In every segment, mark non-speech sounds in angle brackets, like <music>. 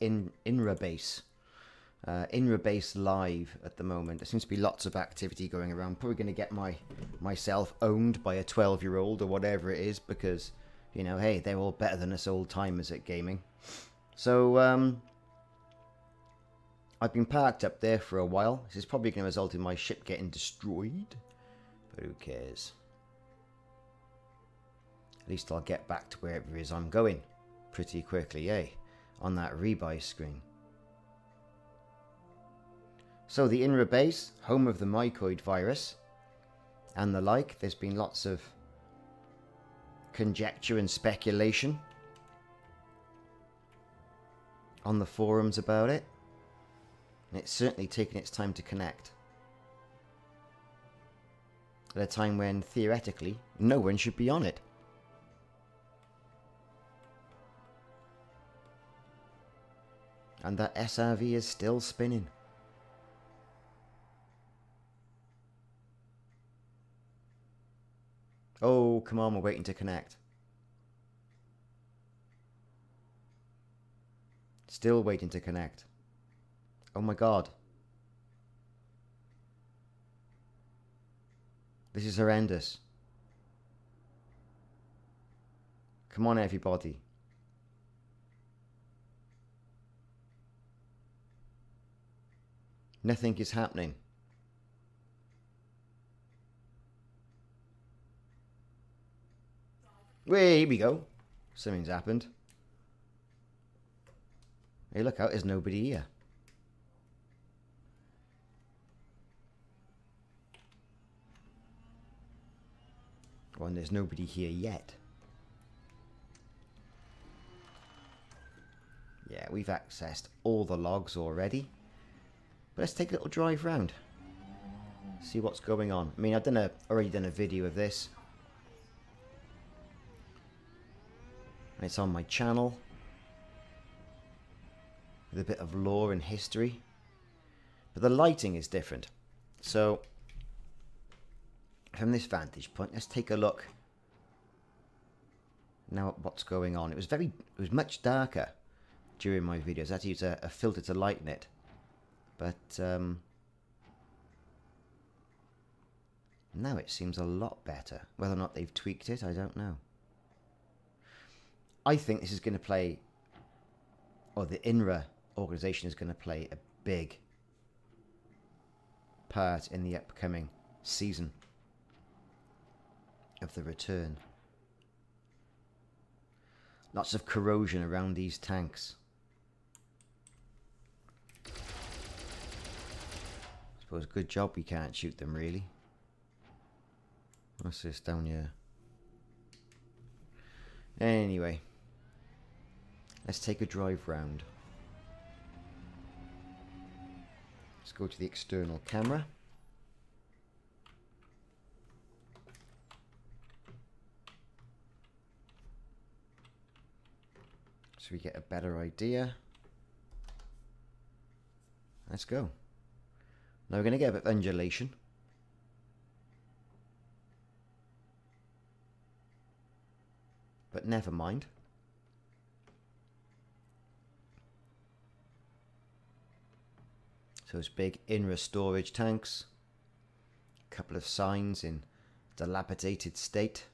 in INRA base. Uh, INRA base live at the moment. There seems to be lots of activity going around. Probably going to get my myself owned by a 12 year old or whatever it is because, you know, hey, they're all better than us old timers at gaming. So, um, I've been parked up there for a while. This is probably going to result in my ship getting destroyed. But who cares? At least I'll get back to wherever it is I'm going pretty quickly, eh? On that rebuy screen. So the INRA base, home of the mycoid virus, and the like. There's been lots of conjecture and speculation on the forums about it. And it's certainly taken its time to connect. At a time when, theoretically, no one should be on it. And that SRV is still spinning. Oh, come on, we're waiting to connect. Still waiting to connect. Oh my god. This is horrendous. Come on, everybody. Nothing is happening. Wait, here we go. Something's happened. Hey, look out, there's nobody here. Well, and there's nobody here yet. Yeah, we've accessed all the logs already. But let's take a little drive round. See what's going on. I mean, I've done a, already done a video of this. And it's on my channel. With a bit of lore and history. But the lighting is different. So, from this vantage point, let's take a look now at what's going on. It was very, it was much darker during my videos. I had to use a, a filter to lighten it. But um, now it seems a lot better. Whether or not they've tweaked it, I don't know. I think this is going to play, or the INRA organization is going to play a big part in the upcoming season of the return. Lots of corrosion around these tanks. Suppose good job we can't shoot them really. What's this down here? Anyway. Let's take a drive round. Let's go to the external camera. So we get a better idea. Let's go. Now we're going to get a bit of undulation. But never mind. So it's big INRA storage tanks. A couple of signs in dilapidated state.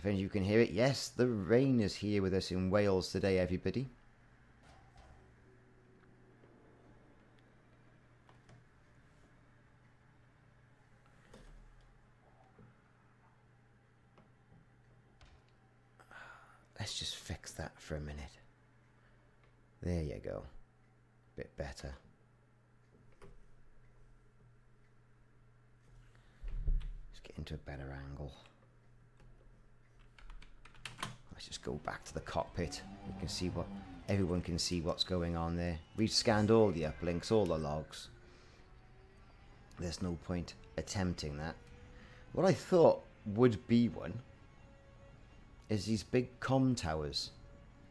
If any of you can hear it, yes, the rain is here with us in Wales today, everybody. Let's just fix that for a minute. There you go. Bit better. Let's get into a better angle. Let's just go back to the cockpit. We can see what everyone can see what's going on there. We've scanned all the uplinks, all the logs. There's no point attempting that. What I thought would be one is these big com towers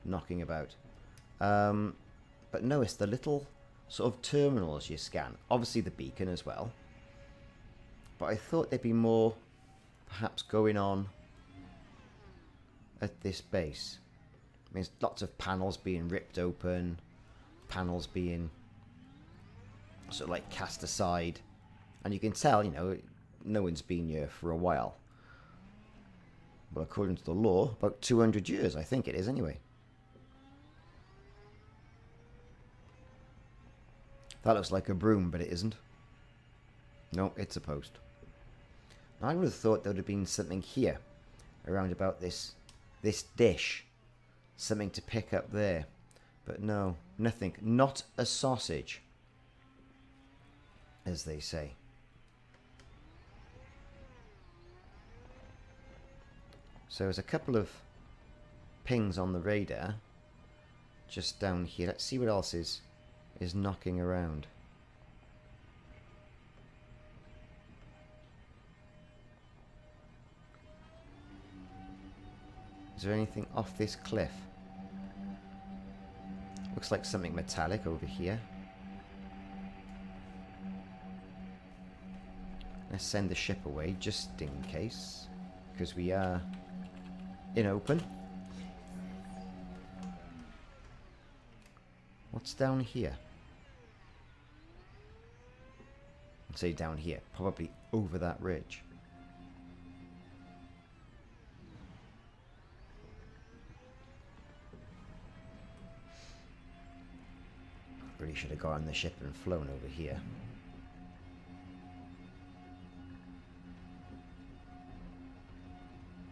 knocking about. Um, But no, it's the little sort of terminals you scan. Obviously the beacon as well. But I thought there'd be more perhaps going on at this base. I mean, lots of panels being ripped open, panels being sort of like cast aside. And you can tell, you know, no one's been here for a while. Well, according to the lore, about 200 years, I think it is anyway. That looks like a broom, but it isn't. No, it's a post. I would have thought there would have been something here, around about this, this dish. Something to pick up there. But no, nothing. Not a sausage, as they say. So there's a couple of pings on the radar just down here. Let's see what else is is knocking around. Is there anything off this cliff? Looks like something metallic over here. Let's send the ship away just in case. Because we are in open. What's down here? I'd say down here, probably over that ridge. Should have got on the ship and flown over here.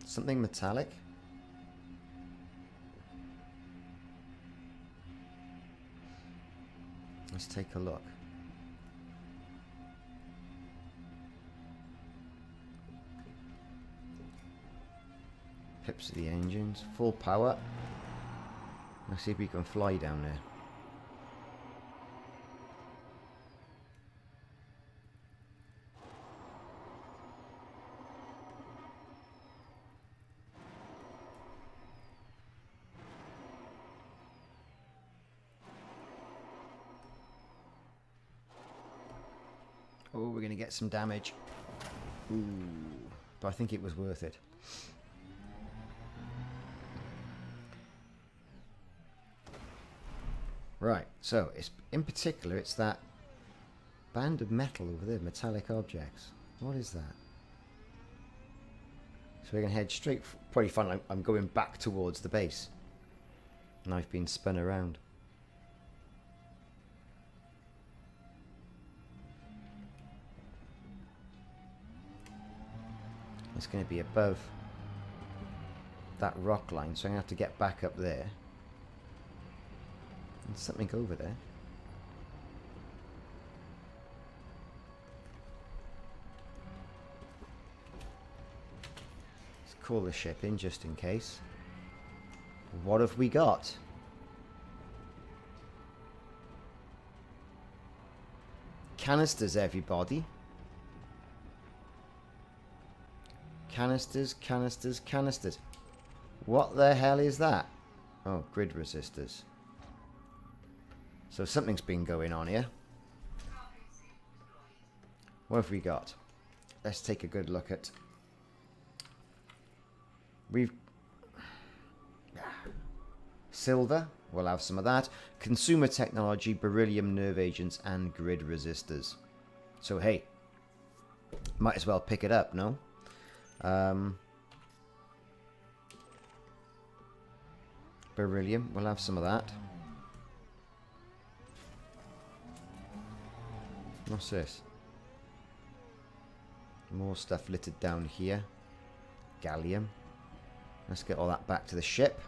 Something metallic? Let's take a look. Pips of the engines, full power. Let's see if we can fly down there. Oh, we're going to get some damage. Ooh, but I think it was worth it. Right, so it's in particular it's that band of metal over there, metallic objects. What is that? So we're going to head straight, probably find I'm, I'm going back towards the base. And I've been spun around. It's going to be above that rock line, so I'm going to have to get back up there. There's something over there. Let's call the ship in just in case. What have we got? Canisters, everybody. Canisters, canisters, canisters. What the hell is that? Oh, grid resistors. So something's been going on here. What have we got? Let's take a good look at... We've... Silver, we'll have some of that. Consumer technology, beryllium nerve agents, and grid resistors. So hey, might as well pick it up, no? Um, beryllium, we'll have some of that. What's this? More stuff littered down here. Gallium. Let's get all that back to the ship.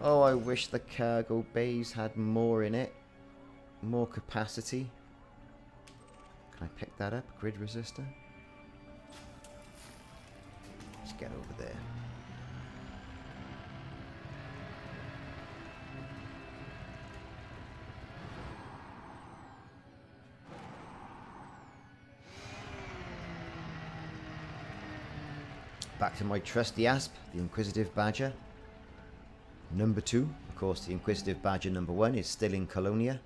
Oh, I wish the cargo bays had more in it. More capacity. Can I pick that up? Grid resistor? Get over there. Back to my trusty asp, the Inquisitive Badger. Number two, Of course, the Inquisitive Badger number one is still in Colonia.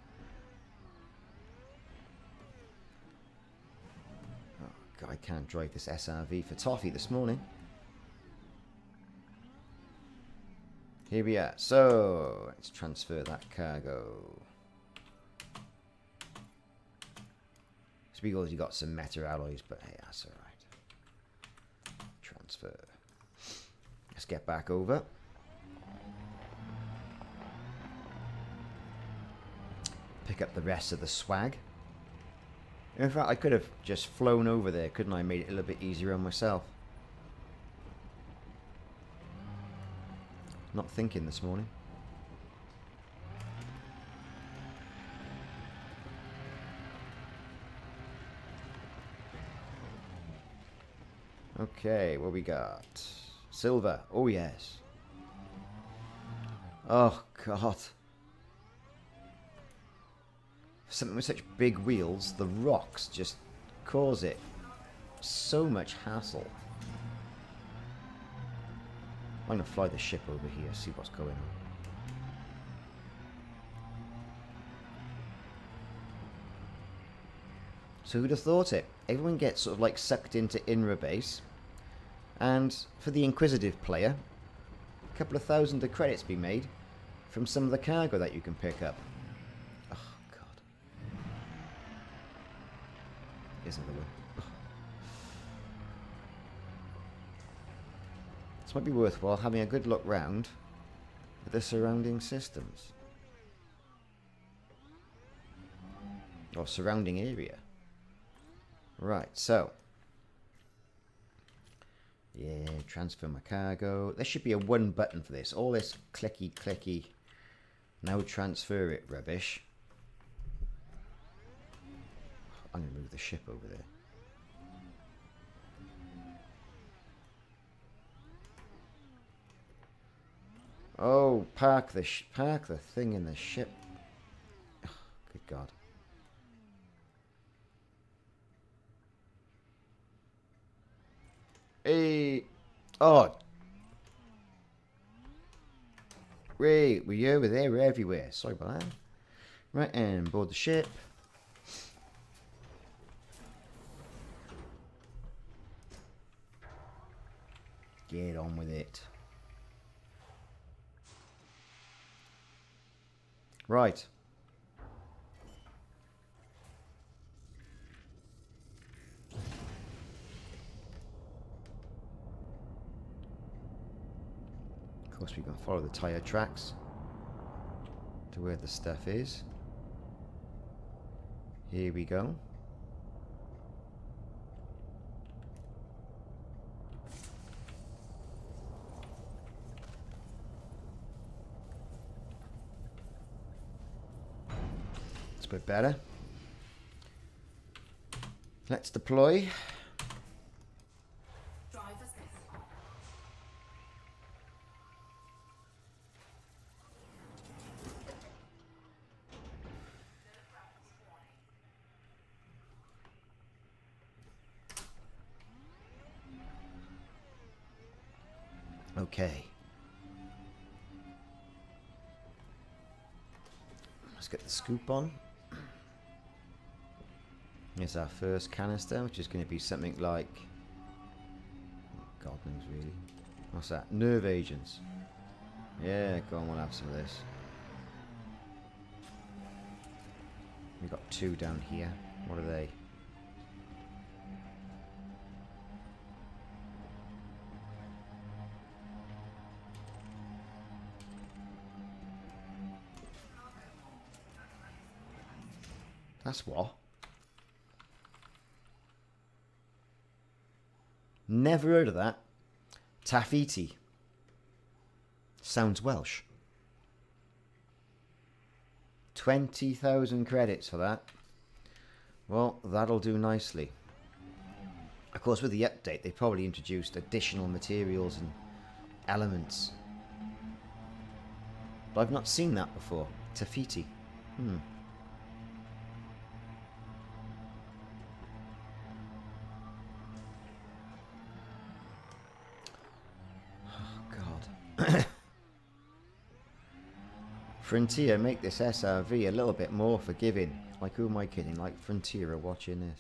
Oh, God, I can't drive this SRV for toffee this morning. Here we are. So, let's transfer that cargo. Spiegel's you got some meta alloys, but hey, that's alright. Transfer. Let's get back over. Pick up the rest of the swag. In fact, I could have just flown over there, couldn't I? Made it a little bit easier on myself. Not thinking this morning. Okay, what we got? Silver. Oh, yes. Oh, God. Something with such big wheels, the rocks just cause it so much hassle. I'm going to fly the ship over here, see what's going on. So who'd have thought it? Everyone gets sort of like sucked into Inra base. And for the Inquisitive player, a couple of thousand of credits be made from some of the cargo that you can pick up. Might be worthwhile having a good look round at the surrounding systems. Or surrounding area. Right, so. Yeah, transfer my cargo. There should be a one button for this. All this clicky clicky. Now transfer it rubbish. I'm going to move the ship over there. Oh, park the park the thing in the ship. Oh, good God. Hey, oh, Ray, we're over there, we're everywhere. Sorry about that. Right, and board the ship. Get on with it. Right. Of course, we can follow the tyre tracks to where the stuff is. Here we go. A bit better. Let's deploy. Okay. Let's get the scoop on. Here's our first canister, which is going to be something like... God knows really. What's that? Nerve agents. Yeah, go on, we'll have some of this. We've got two down here. What are they? That's what? Never heard of that. Taffiti. Sounds Welsh. 20,000 credits for that. Well, that'll do nicely. Of course, with the update, they probably introduced additional materials and elements. But I've not seen that before. Taffiti. Hmm. Frontier, make this SRV a little bit more forgiving. Like, who am I kidding? Like, Frontier are watching this.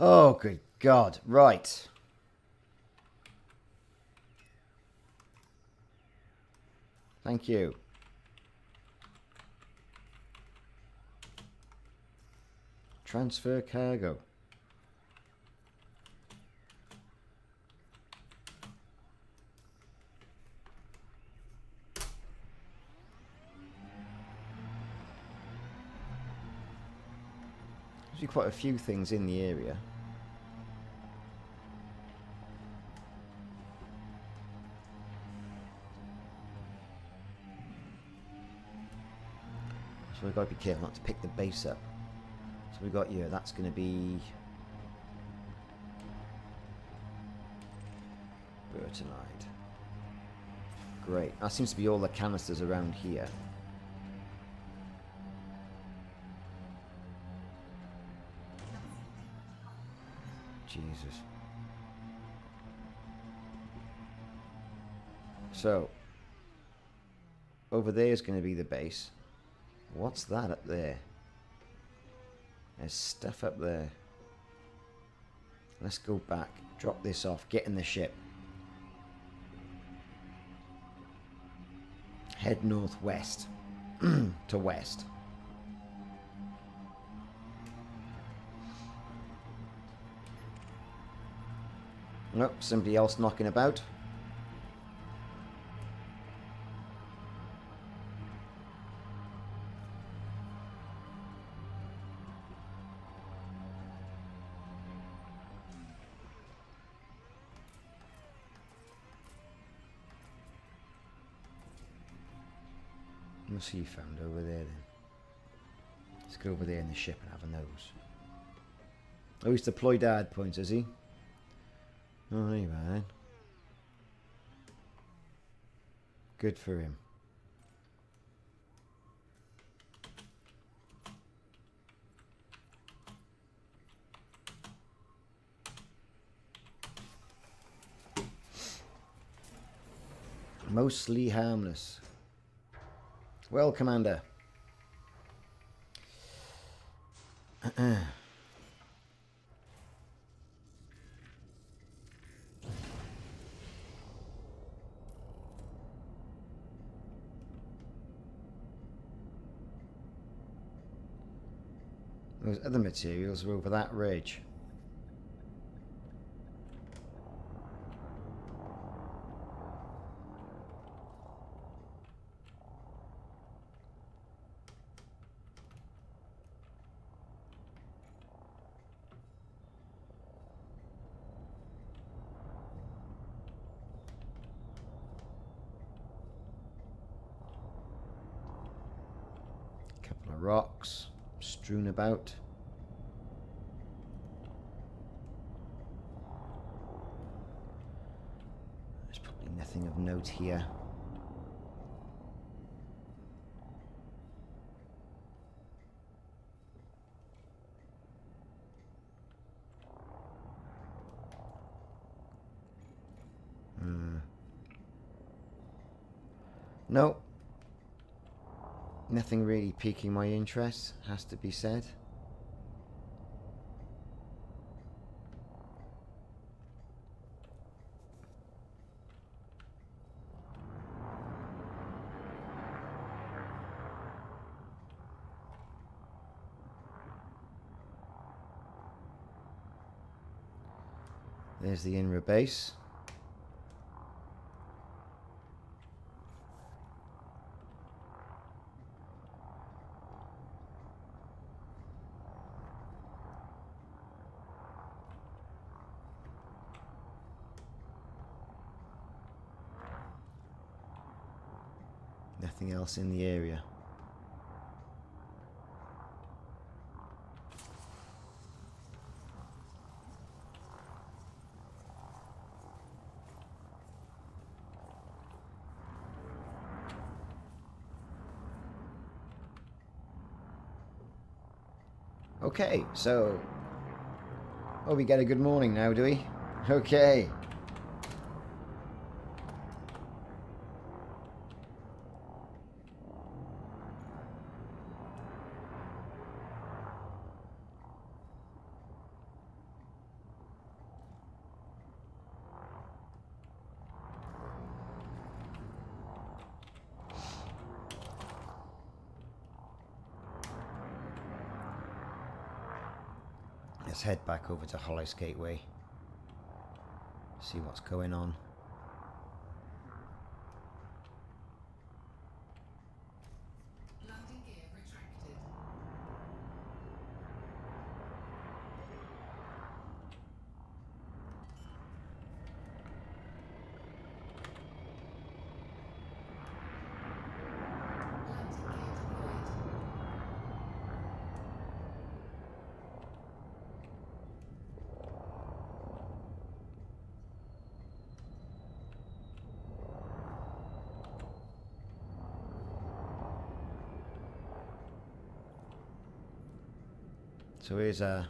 Oh, good God. Right. Thank you. Transfer cargo. There's quite a few things in the area. So we've got to be careful not to pick the base up. We've got here, that's going to be... Bertrandite. Great. That seems to be all the canisters around here. Jesus. So, over there is going to be the base. What's that up there? There's stuff up there. Let's go back. Drop this off. Get in the ship. Head northwest. <clears throat> to west. Nope, somebody else knocking about. He found over there then? Let's go over there in the ship and have a nose. Oh, he's deployed hard points, is he? Oh, hey man. Good for him. Mostly harmless. Well, Commander. <clears throat> Those other materials are over that ridge. Couple of rocks strewn about. There's probably nothing of note here. Hmm. No, Nothing really piquing my interest, has to be said. There's the INRA base. Nothing else in the area. Okay, so... Oh, we get a good morning now, do we? <laughs> Okay. Let's head back over to Hollis Gateway. See what's going on. So here's a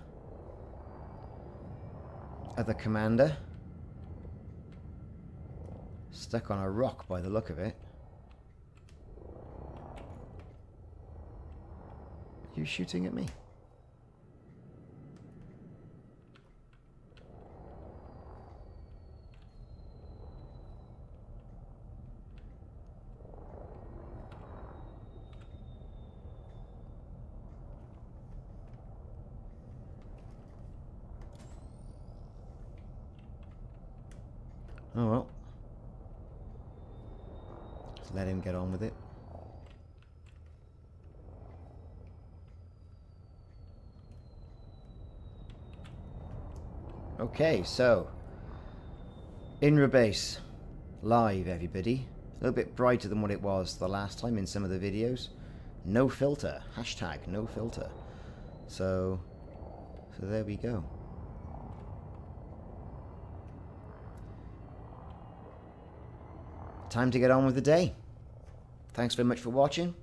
other commander stuck on a rock by the look of it. You shooting at me? Oh well. Just let him get on with it. Okay, so Inra Base live, everybody. A little bit brighter than what it was the last time in some of the videos. No filter. Hashtag no filter. So, so there we go. Time to get on with the day. Thanks very much for watching.